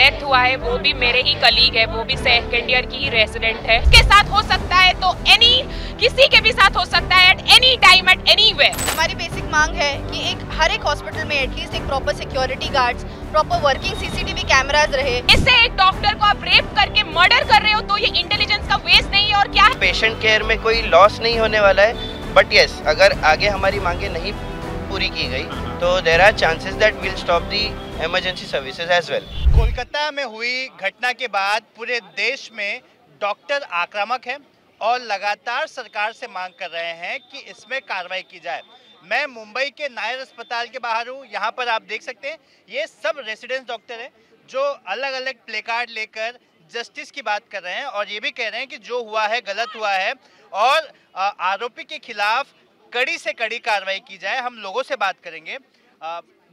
Death हुआ है वो भी मेरे ही कलीग है वो भी सेकेंड ईयर की ही रेसिडेंट है। उसके साथ हो सकता है तो एनी किसी के भी साथ हो सकता है at any time at any way हमारी बेसिक मांग है कि एक हर एक हॉस्पिटल में एटलीस्ट एक proper security guards proper working CCTV cameras रहे। इससे एक डॉक्टर को आप रेप करके मर्डर कर रहे हो तो ये इंटेलिजेंस का वेस्ट नहीं है और क्या? पेशेंट केयर में कोई लॉस नहीं होने वाला है बट यस अगर आगे हमारी मांगे नहीं पूरी की गई तो there are chances that will stop the emergency services as well Kolkata में हुई घटना के बाद पूरे देश में डॉक्टर आक्रामक हैं और लगातार सरकार से मांग कर रहे हैं कि इसमें कार्रवाई की जाए। मैं मुंबई के नायर अस्पताल के बाहर हूँ, यहाँ पर आप देख सकते हैं, ये सब रेसिडेंस डॉक्टर हैं, जो अलग अलग प्ले कार्ड लेकर जस्टिस की बात कर रहे हैं और ये भी कह रहे हैं कि जो हुआ है, गलत हुआ है और आरोपी के खिलाफ कड़ी से कड़ी कार्रवाई की जाए, हम लोगों से बात करेंगे।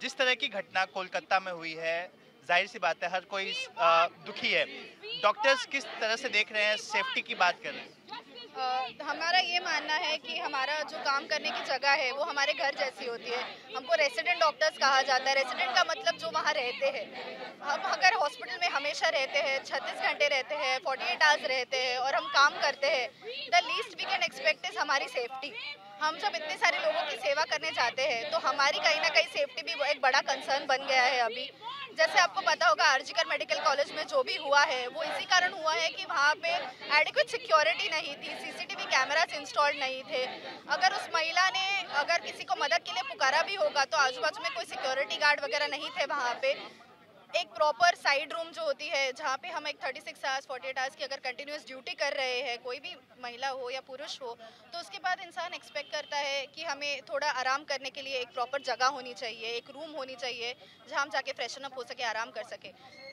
जिस तरह की घटना कोलकाता में हुई है ज़ाहिर सी बात है हर कोई दुखी है। डॉक्टर्स किस तरह से देख रहे हैं सेफ्टी की बात कर रहे हैं? Uh, हमारा ये मानना है कि हमारा जो काम करने की जगह है वो हमारे घर जैसी होती है। हमको रेसिडेंट डॉक्टर्स कहा जाता है। रेसिडेंट का मतलब जो वहाँ रहते हैं। हम अगर हॉस्पिटल में हमेशा रहते हैं छत्तीस घंटे रहते हैं फोर्टी एट आवर्स रहते हैं और हम काम करते हैं the least we can expect is हमारी सेफ्टी हम जब इतने सारे लोगों की सेवा करने जाते हैं तो हमारी कहीं ना कहीं सेफ्टी भी एक बड़ा कंसर्न बन गया है अभी। जैसे आपको पता होगा, आरजीकर मेडिकल कॉलेज में जो भी हुआ है, वो इसी कारण हुआ है कि वहाँ पे एडिक्वेट सिक्योरिटी नहीं थी सीसीटीवी कैमरास इंस्टॉल्ड नहीं थे। अगर उस महिला ने अगर किसी को मदद के लिए पुकारा भी होगा तो आजू बाजू में कोई सिक्योरिटी गार्ड वगैरह नहीं थे वहाँ पे। एक प्रॉपर साइड रूम जो होती है, जहाँ पे हम एक 36 सिक्स आवर्स 48 आवर्स की अगर कंटिन्यूस ड्यूटी कर रहे हैं, कोई भी महिला हो या पुरुष हो तो उसके बाद इंसान एक्सपेक्ट करता है कि हमें थोड़ा आराम करने के लिए एक प्रॉपर जगह होनी चाहिए, एक रूम होनी चाहिए, जहाँ हम जाके फ्रेशन अप हो सके, आराम कर सके।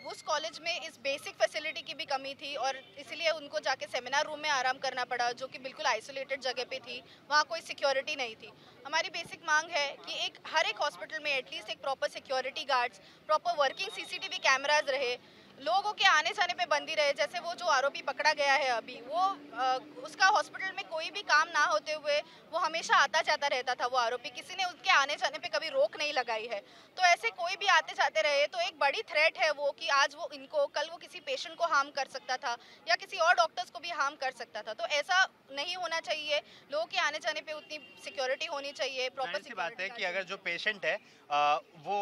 उस कॉलेज में इस बेसिक फैसिलिटी की भी कमी थी और इसलिए उनको जाके सेमिनार रूम में आराम करना पड़ा, जो कि बिल्कुल आइसोलेटेड जगह पे थी, वहाँ कोई सिक्योरिटी नहीं थी। हमारी बेसिक मांग है कि एक, हर एक हॉस्पिटल में एटलीस्ट एक proper security guards proper working CCTV cameras रहे लोगों के आने जाने पे बंदी रहे जैसे वो जो आरोपी पकड़ा गया है अभी वो आ, उसका हॉस्पिटल में कोई भी काम ना होते हुए वो हमेशा आता जाता रहता था वो आरोपी। किसी ने उसके आने जाने पे कभी रोक नहीं लगाई है। तो ऐसे कोई भी आते जाते रहे तो एक बड़ी थ्रेट है वो कि आज वो इनको कल वो किसी पेशेंट को हार्म कर सकता था या किसी और डॉक्टर्स को भी हार्म कर सकता था। तो ऐसा नहीं होना चाहिए। लोगों के आने जाने पर उतनी सिक्योरिटी होनी चाहिए प्रॉपर सी बात है कि अगर जो पेशेंट है वो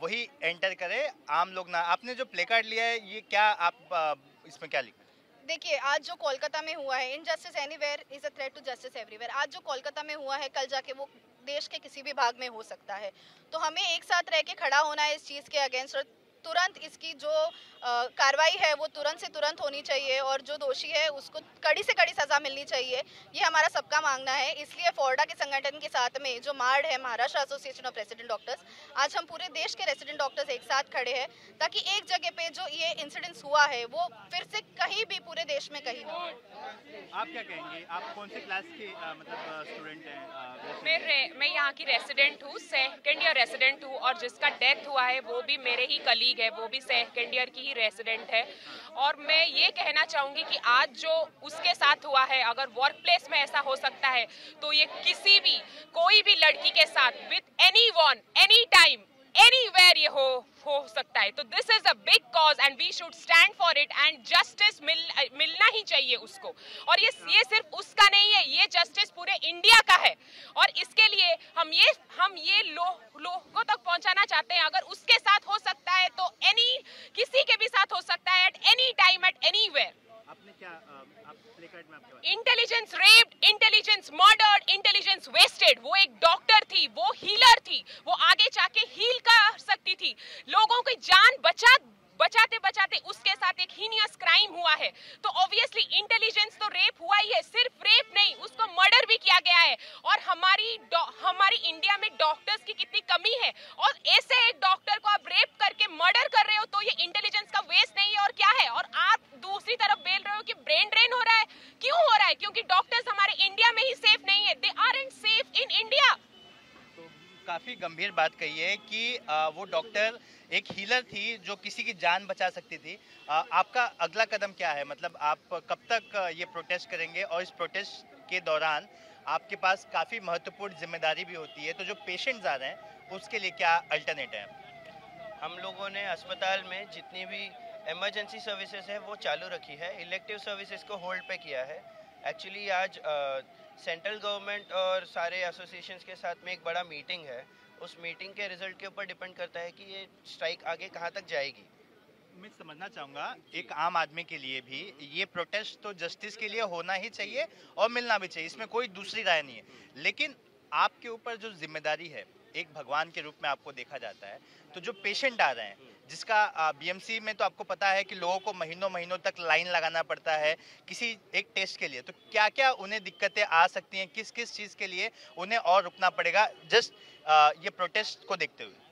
वही एंटर करे आम लोग ना आपने जो प्ले कार्ड लिया है ये क्या आप इसमें क्या लिखा देखिए, आज जो कोलकाता में हुआ है injustice anywhere is a threat to justice everywhere आज जो कोलकाता में हुआ है, कल जाके वो देश के किसी भी भाग में हो सकता है। तो हमें एक साथ रह के खड़ा होना है इस चीज़ के अगेंस्ट और तुरंत इसकी जो कार्रवाई है वो तुरंत से तुरंत होनी चाहिए और जो दोषी है उसको कड़ी से कड़ी सज़ा मिलनी चाहिए। ये हमारा सबका मांगना है। इसलिए फोर्डा के संगठन के साथ में जो मार्ड है Maharashtra association of resident doctors आज हम पूरे देश के रेसिडेंट डॉक्टर्स एक साथ खड़े हैं ताकि एक जगह पे जो ये इंसिडेंट्स हुआ है वो फिर से कहीं भी पूरे देश में कहीं ना आप क्या कहेंगे? आप कौन से क्लास के मतलब स्टूडेंट हैं? मैं मैं यहाँ की रेसिडेंट हूँ सेकेंड ईयर रेसिडेंट हूँ और जिसका डेथ हुआ है वो भी मेरे ही कलीग है, वो भी सेकेंड ईयर की ही रेसिडेंट है। और मैं ये कहना चाहूँगी कि आज जो उसके साथ हुआ है, अगर वर्क प्लेस में ऐसा हो सकता है तो ये किसी भी, कोई भी लड़की के साथ with anyone any time anywhere ये हो हो सकता है तो this is a big cause and we should stand for it and justice मिल मिलना ही चाहिए उसको और ये ये सिर्फ़ उसका नहीं है ये जस्टिस पूरे इंडिया का है और इसके लिए हम ये हम ये लोगों लो तक पहुंचाना चाहते हैं अगर उसके साथ हो सकता है तो एनी किसी के भी साथ हो सकता है at any time at anywhere intelligence raped intelligence murdered intelligence wasted वो एक डॉक्टर थी वो हीलर थी वो आगे जाके हील कर सकती थी लोगों की जान बचा बचाते बचाते उसके साथ एक हीनियस क्राइम हुआ है तो ऑब्वियसली इंटेलिजेंस तो रेप हुआ ही है सिर्फ़ रेप नहीं उसको मर्डर भी किया गया है और हमारी हमारी इंडिया में डॉक्टर्स की कितनी कमी है। और ऐसे एक डॉक्टर को आप रेप करके मर्डर कर रहे हो तो ये इंटेलिजेंस का वेस्ट नहीं है और क्या है? और आप दूसरी तरफ़ बेल रहे हो कि ब्रेन ड्रेन हो रहा है। क्यों हो रहा है? क्योंकि डॉक्टर्स हमारे इंडिया में ही सेफ़ नहीं है। They are safe in India काफ़ी गंभीर बात कही है कि वो डॉक्टर एक हीलर थी जो किसी की जान बचा सकती थी। आपका अगला कदम क्या है? मतलब आप कब तक ये प्रोटेस्ट करेंगे? और इस प्रोटेस्ट के दौरान आपके पास काफ़ी महत्वपूर्ण ज़िम्मेदारी भी होती है। तो जो पेशेंट्स आ रहे हैं उसके लिए क्या अल्टरनेट है? हम लोगों ने अस्पताल में जितनी भी इमरजेंसी सर्विसेज़ है, वो चालू रखी है। इलेक्टिव सर्विसेज़ को होल्ड पे किया है। एक्चुअली आज सेंट्रल गवर्नमेंट और सारे एसोसिएशंस के साथ में एक बड़ा मीटिंग है। उस मीटिंग के रिज़ल्ट के ऊपर डिपेंड करता है कि ये स्ट्राइक आगे कहाँ तक जाएगी। मैं समझना चाहूँगा, एक आम आदमी के लिए भी ये प्रोटेस्ट तो जस्टिस के लिए होना ही चाहिए और मिलना भी चाहिए। इसमें कोई दूसरी राय नहीं है। लेकिन आपके ऊपर जो ज़िम्मेदारी है एक भगवान के रूप में आपको देखा जाता है। तो जो पेशेंट आ रहे हैं, जिसका बीएमसी में तो आपको पता है कि लोगों को महीनों महीनों तक लाइन लगाना पड़ता है किसी एक टेस्ट के लिए। तो क्या क्या उन्हें दिक्कतें आ सकती हैं किस किस चीज़ के लिए उन्हें और रुकना पड़ेगा? जस्ट ये प्रोटेस्ट को देखते हुए।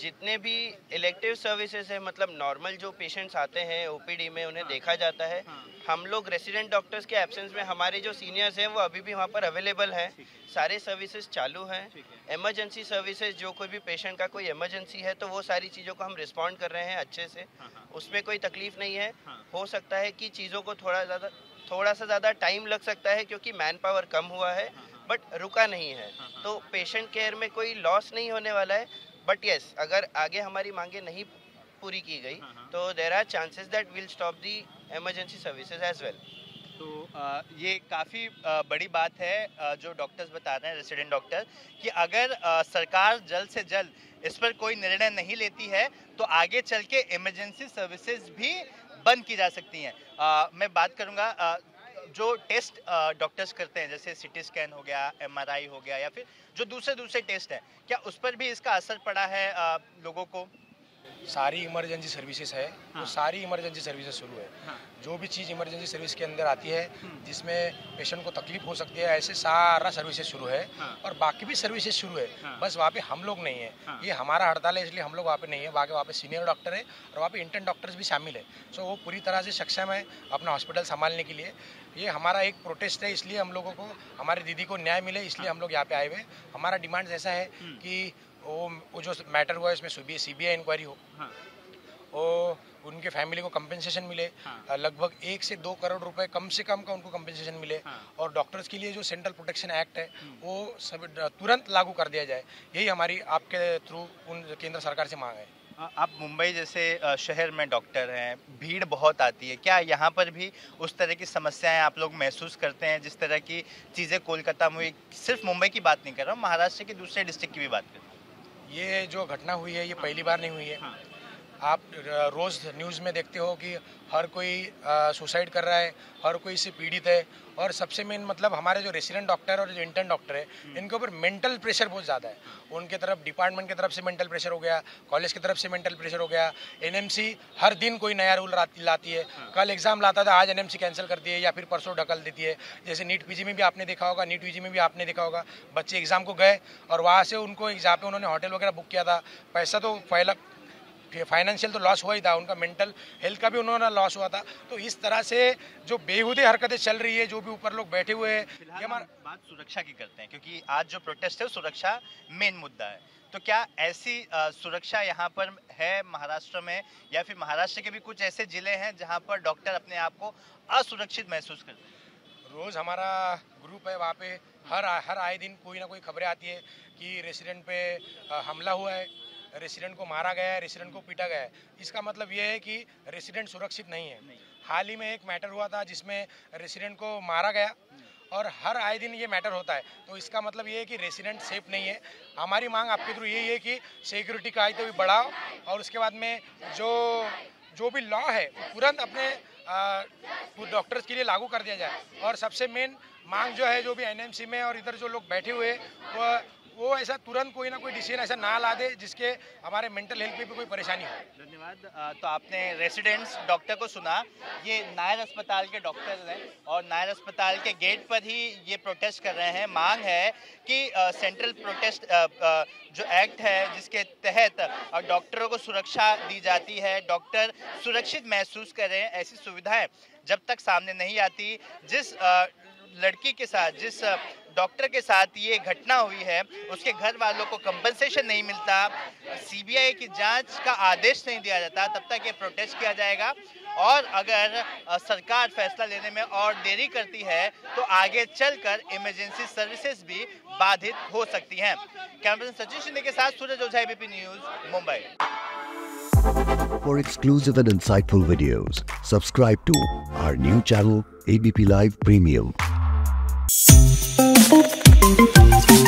जितने भी इलेक्टिव सर्विसेज़ है मतलब नॉर्मल जो पेशेंट्स आते हैं ओपीडी में उन्हें देखा जाता है। हम लोग रेसिडेंट डॉक्टर्स के एब्सेंस में हमारे जो सीनियर्स हैं वो अभी भी वहाँ पर अवेलेबल हैं। सारे सर्विसेज़ चालू हैं। इमरजेंसी सर्विसेज़ जो कोई भी पेशेंट का कोई इमरजेंसी है तो वो सारी चीज़ों को हम रिस्पॉन्ड कर रहे हैं अच्छे से। उसमें कोई तकलीफ़ नहीं है। हो। सकता है कि चीज़ों को थोड़ा ज़्यादा थोड़ा सा ज़्यादा टाइम लग सकता है क्योंकि मैन पावर कम हुआ है बट रुका नहीं है। तो पेशेंट केयर में कोई लॉस नहीं होने वाला है। बट यस अगर आगे हमारी मांगे नहीं पूरी की गई हाँ, हाँ। तो there are chances that will stop the emergency services as well तो ये काफ़ी बड़ी बात है जो डॉक्टर्स बता रहे हैं रेसिडेंट डॉक्टर कि अगर सरकार जल्द से जल्द इस पर कोई निर्णय नहीं लेती है तो आगे चल के इमरजेंसी सर्विसेज़ भी बंद की जा सकती हैं मैं बात करूँगा जो टेस्ट डॉक्टर्स करते हैं, जैसे सिटी स्कैन हो गया एमआरआई हो गया, या फिर जो दूसरे दूसरे टेस्ट है, क्या उस पर भी इसका असर पड़ा है लोगों को? सारी इमरजेंसी सर्विसेज़ है हाँ। तो सारी इमरजेंसी सर्विसेज़ शुरू है हाँ। जो भी चीज़ इमरजेंसी सर्विस के अंदर आती है हम्म। जिसमें पेशेंट को तकलीफ़ हो सकती है ऐसे सारा सर्विसेज़ शुरू है हाँ। और बाकी भी सर्विसेज़ शुरू है हाँ। बस वहाँ पे हम लोग नहीं है हाँ। ये हमारा हड़ताल है इसलिए हम लोग वहाँ पे नहीं है वहाँ के वहाँ पे सीनियर डॉक्टर है और वहाँ पे इंटर्न डॉक्टर्स भी शामिल है सो वो पूरी तरह से सक्षम है अपना हॉस्पिटल संभालने के लिए ये हमारा एक प्रोटेस्ट है इसलिए हम लोगों को हमारे दीदी को न्याय मिले इसलिए हम लोग यहाँ पे आए हुए हमारा डिमांड ऐसा है हम्म। कि वो वो जो मैटर हुआ है इसमें सी बी आई इंक्वायरी हो हाँ। वो उनके फैमिली को कंपेंसेशन मिले हाँ। लगभग एक से दो करोड़ रुपए कम से कम का उनको कंपेंसेशन मिले हाँ। और डॉक्टर्स के लिए जो सेंट्रल प्रोटेक्शन एक्ट है हम्म। वो सब तुरंत लागू कर दिया जाए यही हमारी आपके थ्रू उन केंद्र सरकार से मांग है आप मुंबई जैसे शहर में डॉक्टर हैं भीड़ बहुत आती है क्या यहाँ पर भी उस तरह की समस्याएँ आप लोग महसूस करते हैं जिस तरह की चीज़ें कोलकाता में सिर्फ़ मुंबई की बात नहीं कर रहा हूँ महाराष्ट्र के दूसरे डिस्ट्रिक्ट की भी बात कर ये जो घटना हुई है ये पहली बार नहीं हुई है हाँ। आप रोज़ न्यूज़ में देखते हो कि हर कोई सुसाइड कर रहा है हर कोई इससे पीड़ित है और सबसे मेन मतलब हमारे जो रेसिडेंट डॉक्टर और जो इंटर्न डॉक्टर है हम्म। इनके ऊपर मेंटल प्रेशर बहुत ज़्यादा है उनके तरफ़ डिपार्टमेंट की तरफ़ से मेंटल प्रेशर हो गया कॉलेज की तरफ़ से मेंटल प्रेशर हो गया एनएमसी हर दिन कोई नया रूल लाती है हाँ। कल एग्ज़ाम लाता था आज एनएमसी कैंसिल करती है या फिर परसों ढकल देती है जैसे नीट पीजी में भी आपने देखा होगा नीट पीजी में भी आपने देखा होगा बच्चे एग्ज़ाम को गए और वहाँ से उनको जहाँ पे उन्होंने होटल वगैरह बुक किया था पैसा तो पहला फाइनेंशियल तो लॉस हुआ ही था उनका मेंटल हेल्थ का भी उन्होंने लॉस हुआ था। तो इस तरह से जो बेहुदे हरकतें चल रही है जो भी ऊपर लोग बैठे हुए हैं हमारा बात सुरक्षा की करते हैं क्योंकि आज जो प्रोटेस्ट है सुरक्षा मेन मुद्दा है। तो क्या ऐसी सुरक्षा यहाँ पर है महाराष्ट्र में या फिर महाराष्ट्र के भी कुछ ऐसे ज़िले हैं जहाँ पर डॉक्टर अपने आप को असुरक्षित महसूस करते हैं? रोज़ हमारा ग्रुप है वहाँ पे हर हर आए दिन कोई ना कोई खबरें आती है कि रेसिडेंट पे हमला हुआ है। रेसिडेंट को मारा गया है रेसिडेंट को पीटा गया है। इसका मतलब ये है कि रेसिडेंट सुरक्षित नहीं है। हाल ही में एक मैटर हुआ था जिसमें रेसिडेंट को मारा गया और हर आए दिन ये मैटर होता है। तो इसका मतलब ये है कि रेसिडेंट सेफ़ नहीं है। हमारी मांग आपके थ्रू यही है कि सिक्योरिटी का तो भी बढ़ाओ और उसके बाद में जो जो भी लॉ है तुरंत अपने डॉक्टर्स के लिए लागू कर दिया जाए। और सबसे मेन मांग जो है जो भी एनएमसी में और इधर जो लोग बैठे हुए वो वो ऐसा तुरंत कोई ना कोई डिसीज़न ऐसा ना ला दे जिसके हमारे मेंटल हेल्थ पे भी कोई परेशानी हो। धन्यवाद। तो आपने रेसिडेंट्स डॉक्टर को सुना। ये नायर अस्पताल के डॉक्टर हैं और नायर अस्पताल के गेट पर ही ये प्रोटेस्ट कर रहे हैं। मांग है कि सेंट्रल प्रोटेस्ट जो एक्ट है जिसके तहत डॉक्टरों को सुरक्षा दी जाती है। डॉक्टर सुरक्षित महसूस करें ऐसी सुविधाएँ जब तक सामने नहीं आती, जिस लड़की के साथ जिस डॉक्टर के साथ ये घटना हुई है उसके घर वालों को कंपनसेशन नहीं मिलता। सीबीआई की जाँच का आदेश नहीं दिया जाता तब तक ये प्रोटेस्ट किया जाएगा। और अगर सरकार फैसला लेने में और देरी करती है तो आगे चलकर इमरजेंसी सर्विसेज़ भी बाधित हो सकती हैं। कैमरा सचिन शिंदे के साथ Suraj Ojha B news news. For exclusive and insightful videos, subscribe to our new channel ABP Live Premium. Thank you.